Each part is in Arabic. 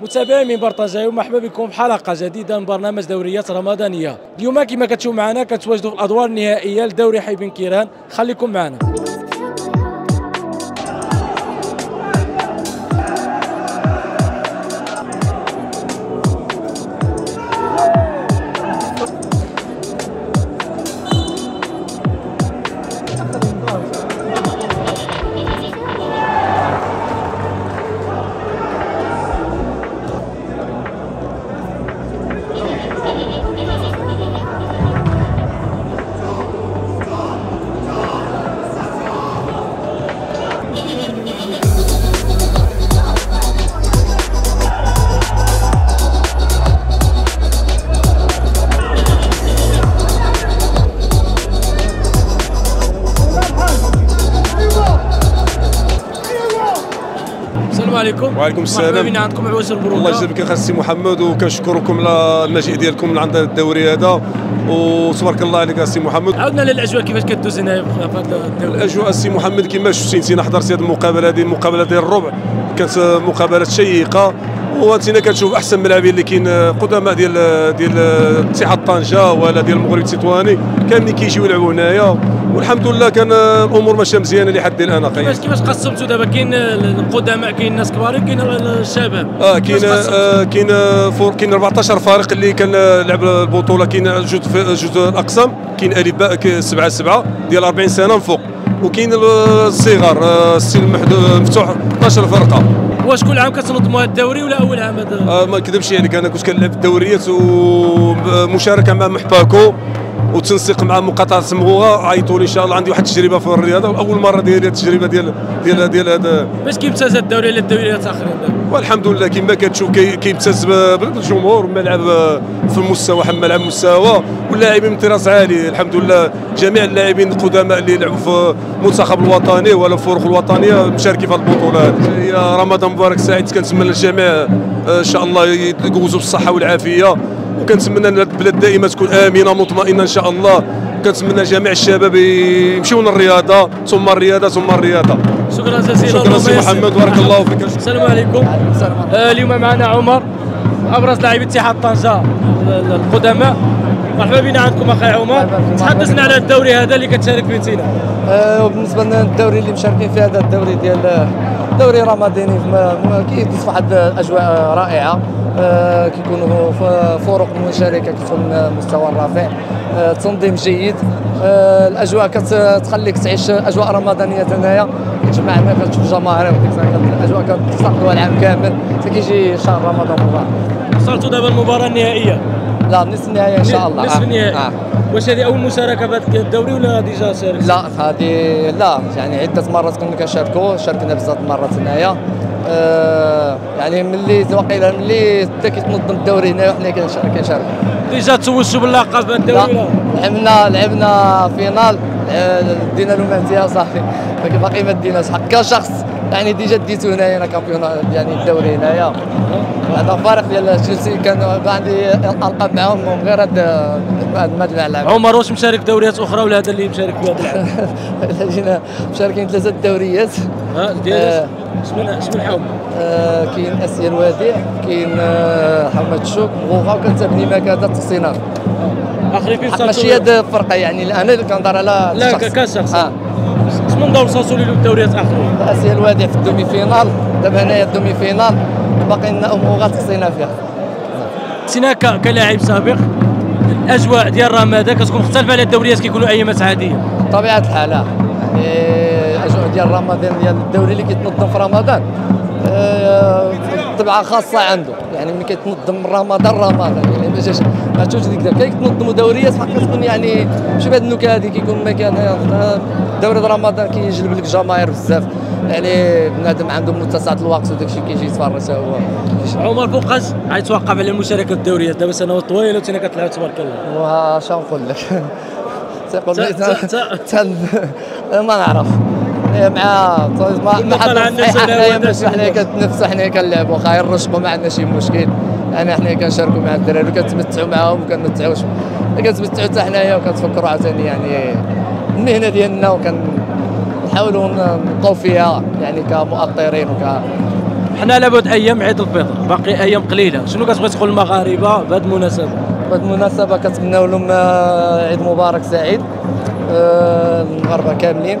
متابعين من برطاجة ومرحبا بكم في حلقة جديدة من برنامج دوريات رمضانية. اليوم كما كتشوفوا معنا كنتواجدوا في الأدوار النهائية لدوري حي بن كيران. خليكم معنا. عليكم. وعليكم السلام. مرحبا بنا عندكم عواشر مبروكة. الله يجزيك الخير سي محمد وكنشكركم على المجيء ديالكم من عند الدوري هذا. وتبارك الله عليك سي محمد. عاودنا للأجواء كيفاش كدوز هنا في هذا الدوري؟ الأجواء سي محمد كما شفتي انت حضرتي هذه المقابلة هذه المقابلة ديال الربع. كانت مقابلة شيقة. وانت كتشوف أحسن ملاعبين اللي كاين قدماء ديال ديال اتحاد طنجة ولا ديال المغرب التطواني كاملين كيجيو يلعبوا هنايا. والحمد لله كان الأمور ماشية مزيانة لحد الآن كيفاش كيفاش قسمتوا؟ دابا كاين القدماء كاين الناس كبار كاين الشباب. آه كاين؟ آه كاين كاين 14 فريق اللي كان لعب البطولة كاين جوج جوج الأقسام كاين الباء 7 7 ديال 40 سنة من فوق وكاين الصغار آه، السن مفتوح 12 فرقة. واش كل عام كتنظموا هذا الدوري ولا أول عام هذا آه ما نكذبش عليك أنا كنت كنلعب الدوريات ومشاركه مع محباكو. وتنسيق مع مقاطعة مغوغه عيطوا لي إن شاء الله. عندي واحد التجربة في الرياضة. واول مرة ديالي التجربة ديال ديال ديال هذا باش كيمتاز هذا الدوري على الدوريات الآخرين؟ والحمد لله. كما كتشوف كي- كيمتاز ب- بالجمهور ملعب في المستوى ملعب مستوى. واللاعبين من طراز عالي. الحمد لله. جميع اللاعبين القدماء اللي لعبوا في المنتخب الوطني ولا الفرق الوطنية مشاركين في البطولة. يا رمضان مبارك سعيد. كنتمنى للجميع آه، إن شاء الله يتجوزوا بالصحة والعافية. وكنتمنى أن البلاد دائما تكون آمنة مطمئنة إن شاء الله. كنتمنى جميع الشباب يمشيو للرياضه ثم الرياضة ثم الرياضة. شكرا جزيلا شكرا سي. محمد بارك الله فيك. السلام عليكم. آه اليوم معنا عمر أبرز لاعبي اتحاد طنجة. ال- القدماء مرحبا بنا عندكم أخي عمر. تحدثنا على الدوري هذا اللي كتشارك فيه انت آه، وبالنسبة لنا الدوري اللي مشاركين فيه هذا الدوري ديال دوري رمضاني. كيدوز في واحد الأجواء رائعة. آه، كيكونوا ف- فرق مشاركه كتكون المستوى الرفيع آه، تنظيم جيد. آه، الأجواء كتخليك تعيش أجواء رمضانية هنايا. كتجمع كتشوف جماهير وديك الساعة كت- الأجواء كتستقبلوها العام كامل. حتى كيجي شهر رمضان مبارك وصلتوا دابا المباراة النهائية؟ لا نصف النهائي إن شاء الله. نصف آه. النهائي. آه. واش هذه أول مشاركة في هذا الدوري ولا ديجا شارك لا هذه لا يعني عدة مرات كنا كنشاركوا شاركنا بزاف المرات هنايا. آه يعني ملي واقيلا ملي بدا كيتنظم الدوري هنا وحنا كنشارك. ديجا توجتوا باللقب لا الدوري لعبنا لعبنا فينال آه، دينا له مهديه صافي. باقي ما ديناش حق. كشخص يعني ديجا ديتو هنايا أنا كامبيون يعني الدوري هنايا. هذا فرق ديال تشيلسي كان عندي ألقاب معاهم غير هذا هذا الملعب عمر واش مشارك دوريات أخرى ولا هذا اللي مشارك في هذا العام جينا مشاركين ثلاثة دوريات. ها آه. ديال شمن شمن حوم؟ آه، كاين أسيا الوديع كاين آه، حمد الشوك مكادة الصناعة آخرين فين حق ماشي هاد الفرقة يعني أنا اللي كنهضر على لا كشخص. آه. شمن دور وصلتوا ليه الدوريات الاخرين اسيا الوديع في الدومي فينال دابا هنايا الدومي فينال باقي لنا اموغات خصينا فيها. سينا كلاعب سابق. الأجواء ديال رمضان كتكون مختلفة على الدوريات كيكونوا ايامات عاديه طبيعة الحال. يعني الاجواء ديال رمضان ديال الدوري اللي كيتنظم في رمضان آه، طبعة خاصة عنده. يعني ملي كيتنظم رمضان رمضان. يعني ما جاش ما تشوفش ديك كي كيتنظموا دوريات حق كتكون يعني شوف هاد النكات هادي كيكون مكان دوري رمضان كيجلب لك جماهير بزاف. يعني بنادم عنده متسعه الوقت وداك الشيء كيجي يتفرج حتى هو. عمر فوقاش غيتوقف على المشاركه في الدوريات. دابا سنوات طويلة وتينا كتلعب تبارك الله. واش نقول لك؟ تيقول لي ما نعرف. إيه مع ما ما الوقت. كنتنافسوا حنايا كنلعبوا. خاير الرشقه ما عندنا شي مشكل. أنا حنايا كنشاركوا مع الدراري وكنتمتعوا معاهم وكنمتعوش كنتمتعوا حتى حنايا وكنتفكروا عاوتاني يعني المهنة ديالنا وكنحاولوا نبقاو فيها يعني كمؤطرين وك حنا على بعد أيام عيد الفطر باقي أيام قليلة. شنو كتبغي تقول للمغاربه بهذه المناسبة؟ بهذه المناسبة كنتمناو لهم آه، عيد مبارك سعيد آه، المغاربة كاملين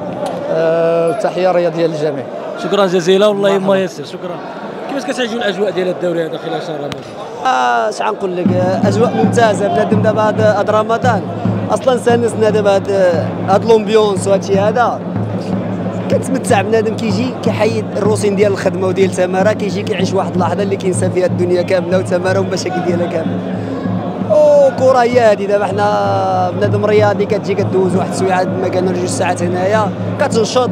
آه، وتحية رياضية للجميع. شكرا جزيلا والله ما يسر شكرا. كيفاش كتعجبوا الأجواء ديال الدوري هذا خلال شهر رمضان؟ آه، اش غنقول لك؟ آه، أجواء ممتازة بنادم دابا هاد رمضان. أصلا سانسنا دابا هاد هاد لومبيونس وهادشي هذا. كتمتع بنادم كيجي كيحيد الروسين ديال الخدمة وديال تماره كيجي كيعيش واحد اللحظة اللي كينسى فيها الدنيا كاملة وتماره والمشاكل ديالها كاملة. وكره هي هادي. دابا حنا بنادم رياضي كتجي كدوز واحد السويعه ما كان جوج ساعات هنايا. كتنشط.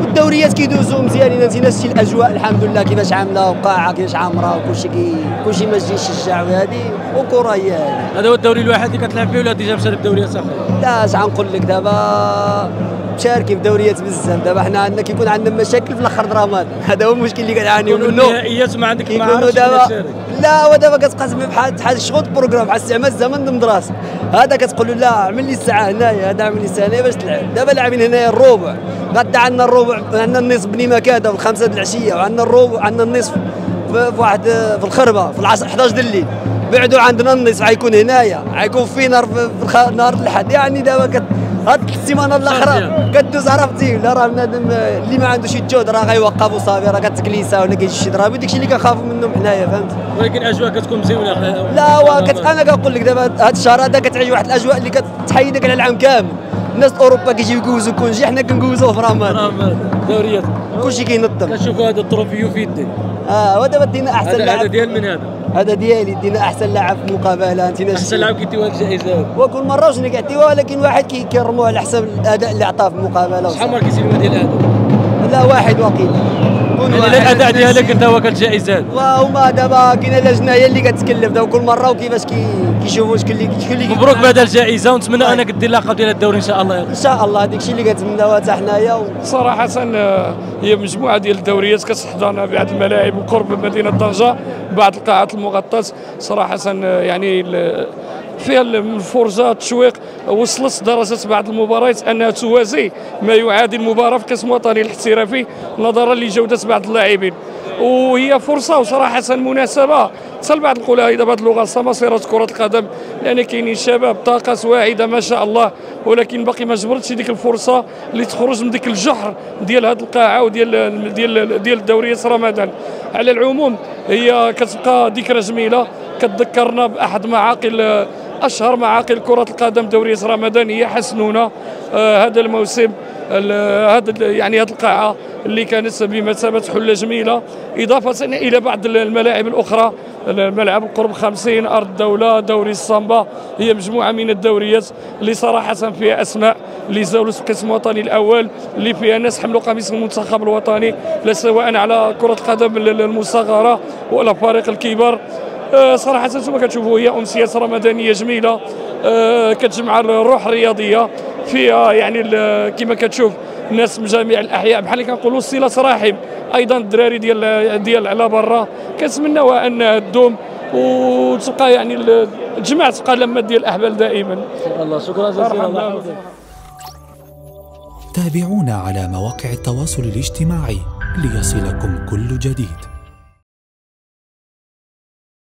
والدوريات كيدوزوا مزيانين انت نفس الأجواء الحمد لله كيفاش عاملة وقاعة كيفاش عامرة وكلشي كي كلشي ما تجي يشجع وهادي وكرة هي هذا هو الدوري الواحد اللي كتلعب فيه ولا déjà مشارك دوريات أخرى لا اش غنقول لك دابا؟ مشاركين في دوريات بزاف. دابا حنا عندنا كيكون عندنا مشاكل في الآخر درامات هذا. هو المشكل اللي كنعانيو منه. النهائيات ما عندك ما كيكونوا دابا لا ودابا كتقاسم بحال بحال الشغل programme بحال استعمال الزمن ضمن راسك هذا كتقول له لا اعمل لي الساعة هنايا هذا اعمل لي الساعة هنايا باش تلعب. دابا لاعبين هنايا الربع. غدا عندنا الربع عندنا النصف بني مكادة في الخمسة د العشية وعندنا الربع عندنا النصف في واحد في الخربة في العصر 11 د الليل. بعدوا عندنا النصف غيكون هنايا غيكون في نهار في نهار الاحد يعني دابا كت هاد السيمانة الأخرى. كدوز عرفتي لا راه بنادم اللي ما عندوش يتجود راه غيوقف وصافي راه كتكليسه ولا كيجي شي ضرب وداكشي اللي كنخافوا منهم حنايا فهمت؟ ولكن الأجواء كتكون مزيونة. لا هو. أنا كنقول لك دابا هذا الشهر هذا كتعيش واحد الأجواء اللي كتحيدك على العام كامل. الناس أوروبا كيجيو يجوزوا كلشي حنا كنجوزوا في رمضان. دوريات. كلشي كينظم. كنشوفوا هذا ال trophée في يدي آه ودابا دينا أحسن هذا هذا لاعب. ديال من هذا؟ هذا ديالي دينا أحسن لاعب في المقابلة. أنت أحسن لاعب كيديو هذه الجائزة. وكل مرة واش كيعطيوها ولكن واحد كي- كيرموه على حسب الأداء اللي عطاه في المقابلة. شحال. marquer ديال هذا؟ لا واحد كون يعني. الاداء ديالك انت هو كالجائزه هذه وهما دابا كاينة لجنه هي اللي كتكلف دابا كل مرة وكيفاش كي- كيشوفوا شكون اللي شكون اللي مبروك بهذا الجائزة ونتمنى أنك دير اللقب ديال الدوري إن شاء الله. يا إن شاء الله هذاك الشيء اللي كنتمناوها حتى حنايا و... صراحة آه، هي مجموعة ديال الدوريات كتحضرنا بعض الملاعب وقرب مدينة طنجة بعض القاعات المغطاة. صراحة آه، يعني ال- فيها الفرجة التشويق وصلت درجة بعض المباريات أنها توازي ما يعادل المباراة في القسم الوطني الاحترافي نظرا لجودة بعض اللاعبين. وهي فرصة وصراحة مناسبة. حتى البعض نقولها دابا هذه اللغة مسيرة كرة القدم. لأن كاينين شباب طاقات واعدة ما شاء الله. ولكن باقي ما جبرتش ديك الفرصة اللي تخرج من ديك الجحر ديال هذه القاعة وديال ديال ديال دورية رمضان. على العموم هي كتبقى ذكرى جميلة. كتذكرنا بأحد معاقل أشهر معاقل كرة القدم دوريه رمضان هي حسنونه آه هذا الموسم ال- هذا يعني هذه القاعة اللي كانت بمثابة حله جميلة إضافة إلى بعض الملاعب الأخرى الملعب قرب 50 أرض الدولة دوري الصامبا هي مجموعة من الدوريات اللي صراحة فيها أسماء اللي زاولوا في القسم الوطني الأول اللي فيها ناس حملوا قميص المنتخب الوطني لا سواء على كرة القدم المصغرة ولا فريق الكبار. آه، صراحة أنتم كتشوفوا هي أمسيات رمضانية جميلة. آه، كتجمع الروح الرياضية فيها يعني ال- كما كتشوف ناس من جميع الأحياء. بحال اللي كنقولوا صلة رحم أيضا الدراري ديال ديال على برا. كنتمناوها أنها تدوم وتبقى يعني ال- تجمع تبقى لما ديال الأحبال دائما. الله شكرا جزيلا الله تابعونا على مواقع التواصل الاجتماعي ليصلكم كل جديد.